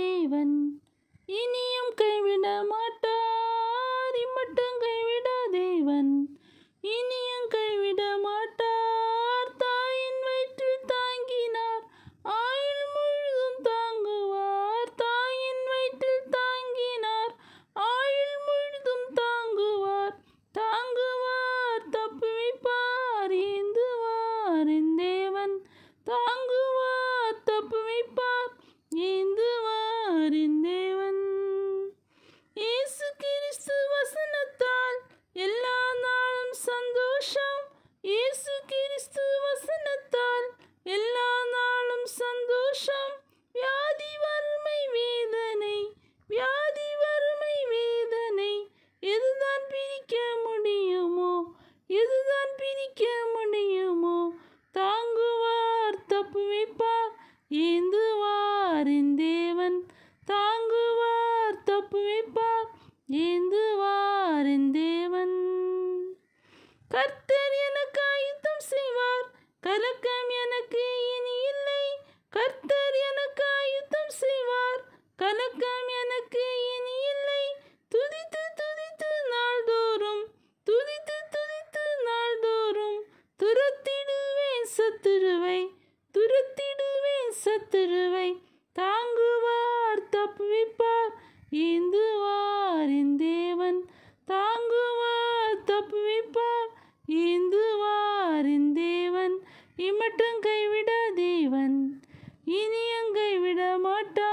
தேவன். இனியும் கைவிட மாட்டார் இம்மட்டும் கைவிட தப்புவிப்பார் தேவன் தாங்குவார் தப்புவிப்பார் ஏந்துவார் தேவன் கர்த்தர் எனக்கு ஆயுத்தம் செய்வார். கலக்கம் எனக்கு இனி இல்லை. கர்த்தர் எனக்கு ஆயுத்தம் செய்வார். கலக்கம் எனக்கு இனி இல்லை. துதித்து துதித்து நாள்தோறும் துதித்து துதித்து நாள்தோறும் துரத்திடுவேன் சத்துருவை. சத்துருவை தாங்குவார் தப்புவிப்பார். ஏந்துவார் என் தேவன் தாங்குவார் தப்புவிப்பார். ஏந்துவார் என் தேவன் இம்மட்டும் கைவிட தேவன் இனியங்கை விட மாட்டார்.